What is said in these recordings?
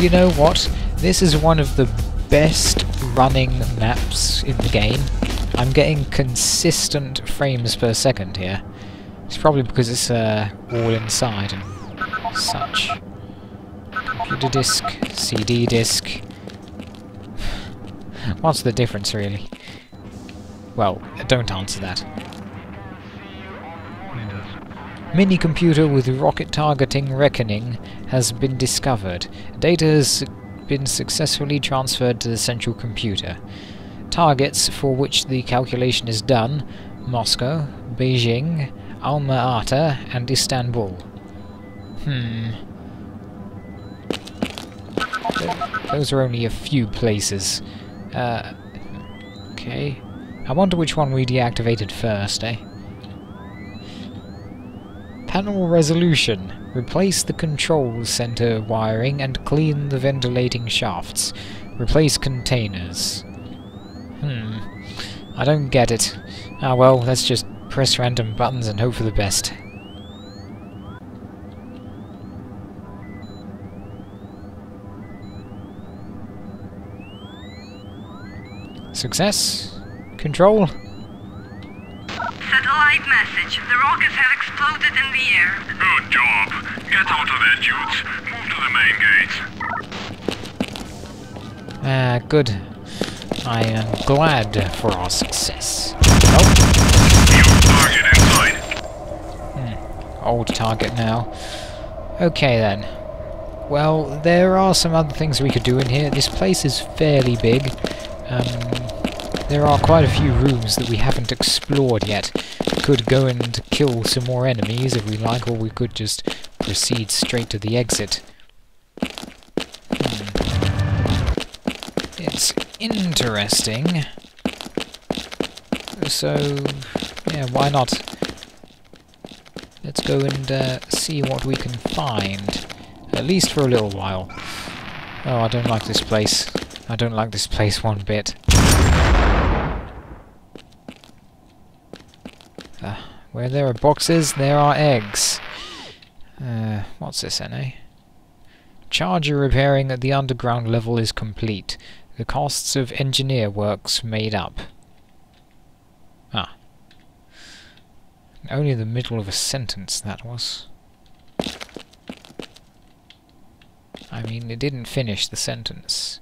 You know what? This is one of the best running maps in the game. I'm getting consistent frames per second here. It's probably because it's uh, all inside and such. Computer disk, CD disk. What's the difference really? Well, don't answer that. Mini computer with rocket targeting reckoning has been discovered. Data has been successfully transferred to the central computer. Targets for which the calculation is done Moscow, Beijing, Alma-Ata, and Istanbul. Hmm. Those are only a few places. Uh, okay. I wonder which one we deactivated first, eh? Panel resolution. Replace the control center wiring and clean the ventilating shafts. Replace containers. Hmm. I don't get it. Ah well, let's just press random buttons and hope for the best. Success? Control? Satellite message. The rockets have exploded in the air. Good job. Get out of there, Jutes. Move to the main gates. Ah, good. I am glad for our success. Oh, New target inside. old target now. Okay then. Well, there are some other things we could do in here. This place is fairly big. Um, there are quite a few rooms that we haven't explored yet. Could go and kill some more enemies if we like, or we could just proceed straight to the exit. Hmm. It's interesting. So, yeah, why not? Let's go and uh, see what we can find. At least for a little while. Oh, I don't like this place. I don't like this place one bit. Uh, where there are boxes, there are eggs. Uh, what's this, NA? Charger repairing at the underground level is complete. The costs of engineer works made up. Ah. Only the middle of a sentence, that was. I mean, it didn't finish the sentence.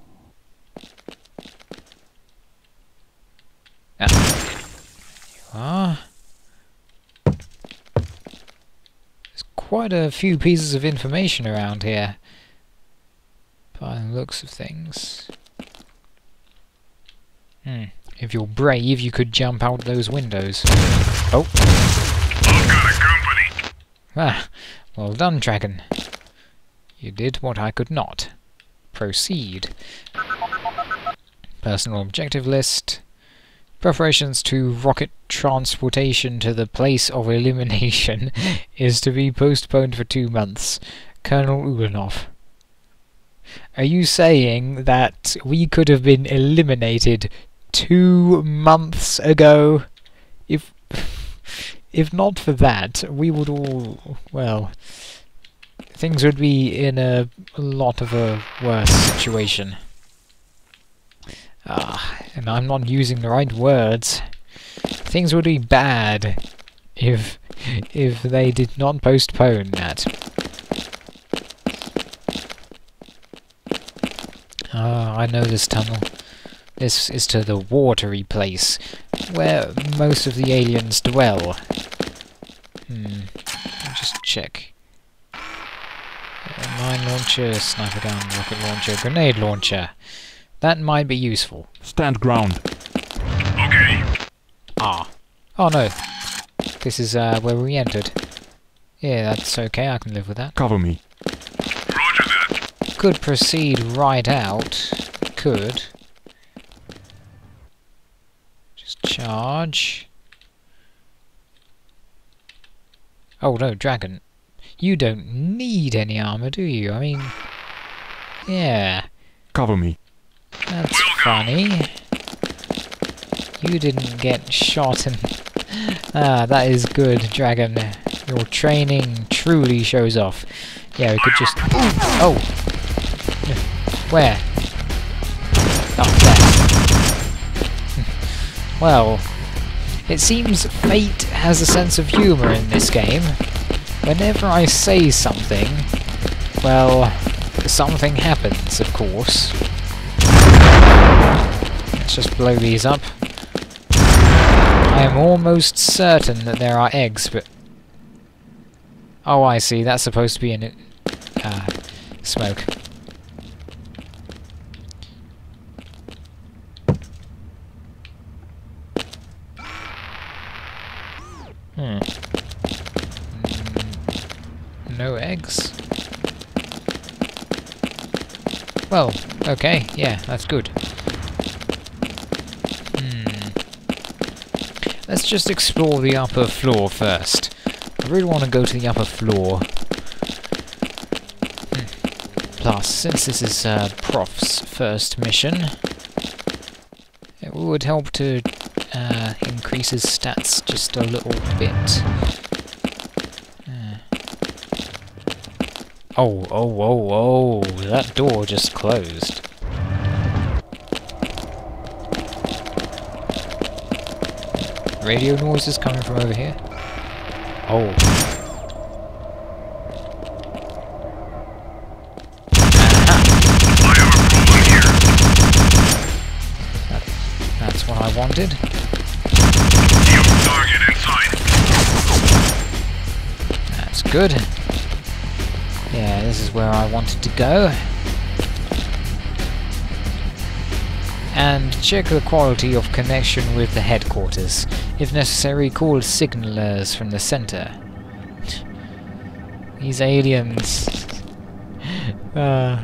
Ah. There you are. There's quite a few pieces of information around here. By the looks of things. Hmm. If you're brave, you could jump out those windows. Oh. I've got a company. Ah. Well done, Dragon. You did what I could not. Proceed. Personal objective list. Preparations to rocket transportation to the place of elimination is to be postponed for two months. Colonel Ulanov. Are you saying that we could have been eliminated two months ago? If if not for that, we would all well things would be in a, a lot of a worse situation. Ah, and I'm not using the right words. Things would be bad if if they did not postpone that. Ah, I know this tunnel. This is to the watery place, where most of the aliens dwell. Hmm, just check. Mine launcher, sniper gun, rocket launcher, grenade launcher. That might be useful. Stand ground. Okay. Ah. Oh no. This is uh, where we entered. Yeah, that's okay, I can live with that. Cover me. Roger that. Could proceed right out. Could. Just charge. Oh no, dragon. You don't need any armor, do you? I mean... Yeah. Cover me. That's funny. You didn't get shot and... Ah, that is good, Dragon. Your training truly shows off. Yeah, we could just... Oh! Where? Up there. well, it seems fate has a sense of humour in this game. Whenever I say something, well, something happens, of course. Let's just blow these up. I am almost certain that there are eggs, but... Oh, I see. That's supposed to be in... it. Ah, smoke. Hmm. Mm, no eggs. Well, okay, yeah, that's good. Hmm. Let's just explore the upper floor first. I really want to go to the upper floor. Plus, since this is uh, Prof's first mission, it would help to uh, increase his stats just a little bit. Uh. Oh, oh, oh, oh, that door just closed. Radio noises coming from over here. Oh. I have a problem here. That's what I wanted. New target inside. That's good. Yeah, this is where I wanted to go. And check the quality of connection with the headquarters. If necessary, call signalers from the center. These aliens. uh,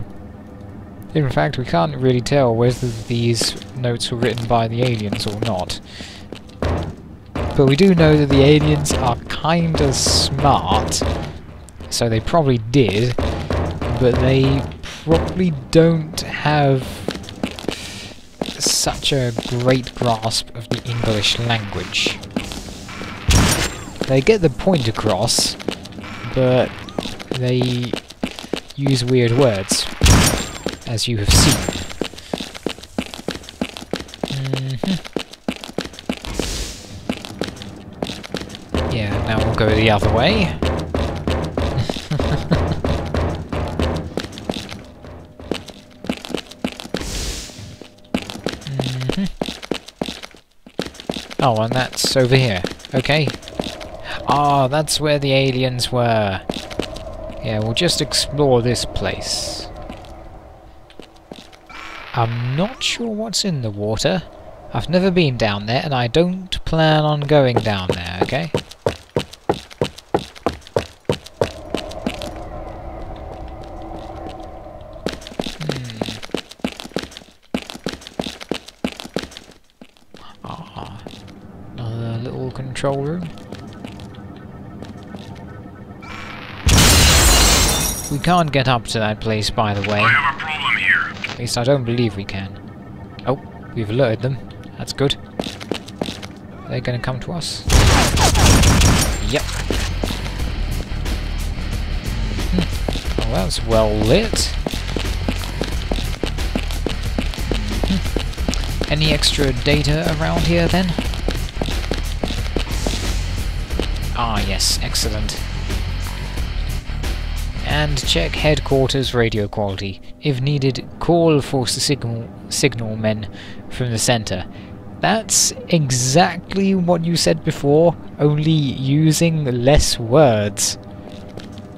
in fact, we can't really tell whether these notes were written by the aliens or not. But we do know that the aliens are kinda smart, so they probably did, but they probably don't have such a great grasp of the English language. They get the point across, but they use weird words, as you have seen. Mhm. Yeah, now we'll go the other way. Oh, and that's over here. Okay. Ah, that's where the aliens were. Yeah, we'll just explore this place. I'm not sure what's in the water. I've never been down there, and I don't plan on going down there, okay? Ah, another little control room. We can't get up to that place, by the way. I have a problem here. At least I don't believe we can. Oh, we've alerted them. That's good. They're gonna come to us? Yep. Hmm. Oh, that's well lit. Hmm. Any extra data around here then? Ah, yes, excellent. And check headquarters radio quality. If needed, call for signal signal men from the center. That's exactly what you said before, only using less words.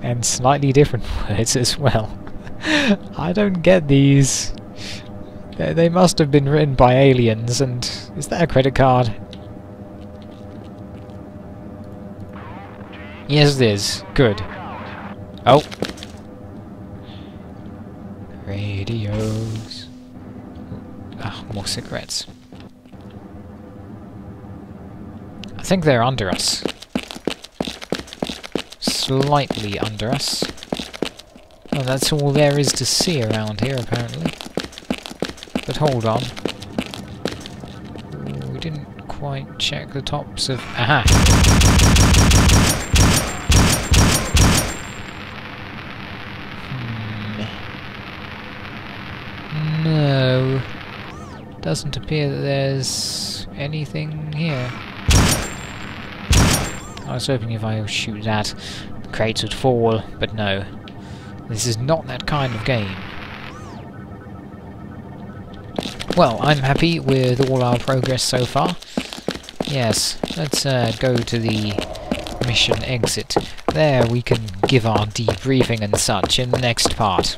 And slightly different words as well. I don't get these. They, they must have been written by aliens, and is that a credit card? Yes, it is. Good. Oh. Radios. Ah, more cigarettes. I think they're under us. Slightly under us. Well, that's all there is to see around here, apparently. But hold on. We didn't quite check the tops of... Aha! Doesn't appear that there's anything here. I was hoping if I shoot that, the crates would fall, but no. This is not that kind of game. Well, I'm happy with all our progress so far. Yes, let's uh, go to the mission exit. There we can give our debriefing and such in the next part.